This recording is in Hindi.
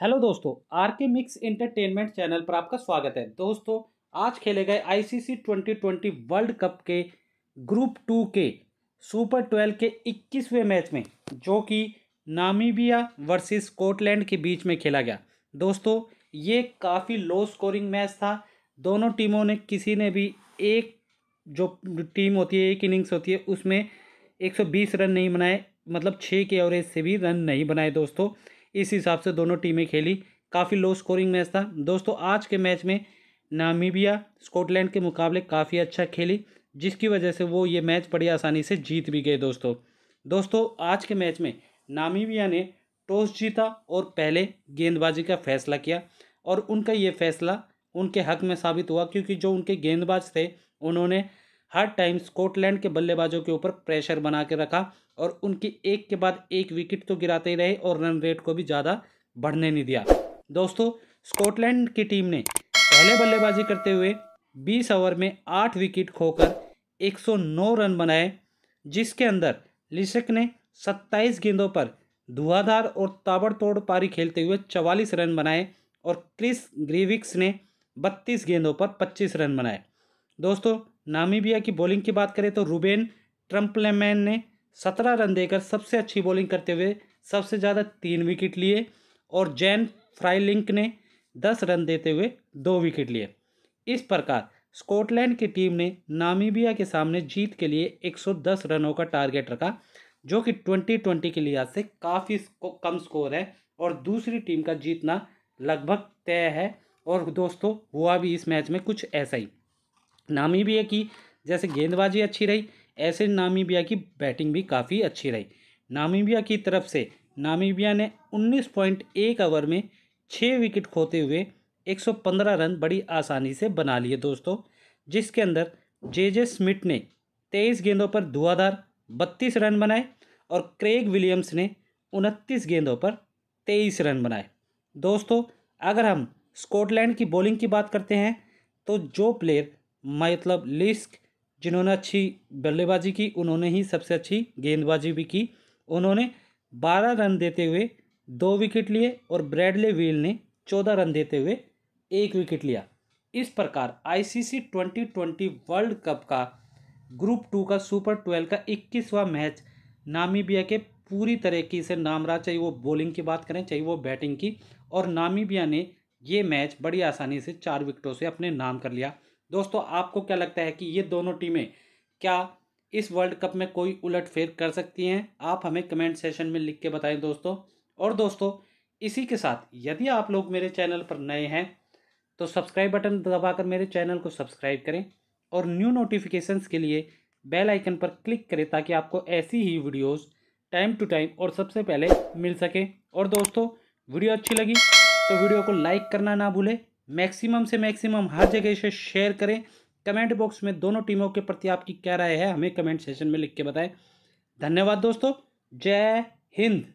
हेलो दोस्तों आर के मिक्स इंटरटेनमेंट चैनल पर आपका स्वागत है। दोस्तों, आज खेले गए आईसीसी 2020 वर्ल्ड कप के ग्रुप टू के सुपर ट्वेल्व के 21वें मैच में, जो कि नामीबिया वर्सेस स्कॉटलैंड के बीच में खेला गया। दोस्तों, ये काफ़ी लो स्कोरिंग मैच था। दोनों टीमों ने, किसी ने भी एक, जो टीम होती है, एक इनिंग्स होती है, उसमें 120 रन नहीं बनाए मतलब छः के एवरेज से भी रन नहीं बनाए दोस्तों। इस हिसाब से दोनों टीमें खेली। काफ़ी लो स्कोरिंग मैच था। दोस्तों, आज के मैच में नामीबिया, स्कॉटलैंड के मुकाबले काफ़ी अच्छा खेली, जिसकी वजह से वो ये मैच बड़ी आसानी से जीत भी गए दोस्तों। दोस्तों, आज के मैच में नामीबिया ने टॉस जीता और पहले गेंदबाजी का फैसला किया और उनका ये फैसला उनके हक में साबित हुआ, क्योंकि जो उनके गेंदबाज थे, उन्होंने हर टाइम स्कॉटलैंड के बल्लेबाजों के ऊपर प्रेशर बना के रखा और उनकी एक के बाद एक विकेट तो गिराते ही रहे और रन रेट को भी ज़्यादा बढ़ने नहीं दिया। दोस्तों स्कॉटलैंड की टीम ने पहले बल्लेबाजी करते हुए 20 ओवर में आठ विकेट खोकर 109 रन बनाए, जिसके अंदर लिशक ने 27 गेंदों पर धुआधार और ताबड़तोड़ पारी खेलते हुए 44 रन बनाए और क्रिस ग्रीविक्स ने 32 गेंदों पर 25 रन बनाए। दोस्तों नामीबिया की बॉलिंग की बात करें तो रूबेन ट्रम्पलेमैन ने सत्रह रन देकर सबसे अच्छी बॉलिंग करते हुए सबसे ज़्यादा तीन विकेट लिए और जैन फ्राइलिंक ने दस रन देते हुए दो विकेट लिए। इस प्रकार स्कॉटलैंड की टीम ने नामीबिया के सामने जीत के लिए 110 रनों का टारगेट रखा, जो कि 2020 के लिहाज से काफ़ी कम स्कोर है और दूसरी टीम का जीतना लगभग तय है। और दोस्तों, हुआ भी इस मैच में कुछ ऐसा ही। नामीबिया की जैसे गेंदबाजी अच्छी रही, ऐसे नामीबिया की बैटिंग भी काफ़ी अच्छी रही। नामीबिया की तरफ़ से नामीबिया ने 19.1 ओवर में छः विकेट खोते हुए 115 रन बड़ी आसानी से बना लिए दोस्तों, जिसके अंदर जे जे स्मिथ ने 23 गेंदों पर धुआंधार 32 रन बनाए और क्रेग विलियम्स ने उनतीस गेंदों पर 23 रन बनाए। दोस्तों, अगर हम स्कॉटलैंड की बॉलिंग की बात करते हैं तो जो प्लेयर मतलब लिस्क, जिन्होंने अच्छी बल्लेबाजी की, उन्होंने ही सबसे अच्छी गेंदबाजी भी की। उन्होंने बारह रन देते हुए दो विकेट लिए और ब्रैडले व्हील ने चौदह रन देते हुए एक विकेट लिया। इस प्रकार आईसीसी 2020 वर्ल्ड कप का ग्रुप टू का सुपर ट्वेल्व का इक्कीसवां मैच नामीबिया के पूरी तरीके से नाम रहा चाहे वो बॉलिंग की बात करें, चाहे वो बैटिंग की, और नामीबिया ने ये मैच बड़ी आसानी से चार विकेटों से अपने नाम कर लिया। दोस्तों, आपको क्या लगता है कि ये दोनों टीमें क्या इस वर्ल्ड कप में कोई उलट फेर कर सकती हैं? आप हमें कमेंट सेशन में लिख के बताएँ दोस्तों। और दोस्तों, इसी के साथ यदि आप लोग मेरे चैनल पर नए हैं तो सब्सक्राइब बटन दबाकर मेरे चैनल को सब्सक्राइब करें और न्यू नोटिफिकेशंस के लिए बेल आइकन पर क्लिक करें ताकि आपको ऐसी ही वीडियोस टाइम टू टाइम और सबसे पहले मिल सके। और दोस्तों, वीडियो अच्छी लगी तो वीडियो को लाइक करना ना भूलें। मैक्सिमम से मैक्सिमम हर जगह इसे शेयर करें। कमेंट बॉक्स में दोनों टीमों के प्रति आपकी क्या राय है, हमें कमेंट सेशन में लिख के बताएँ। धन्यवाद दोस्तों। जय हिंद।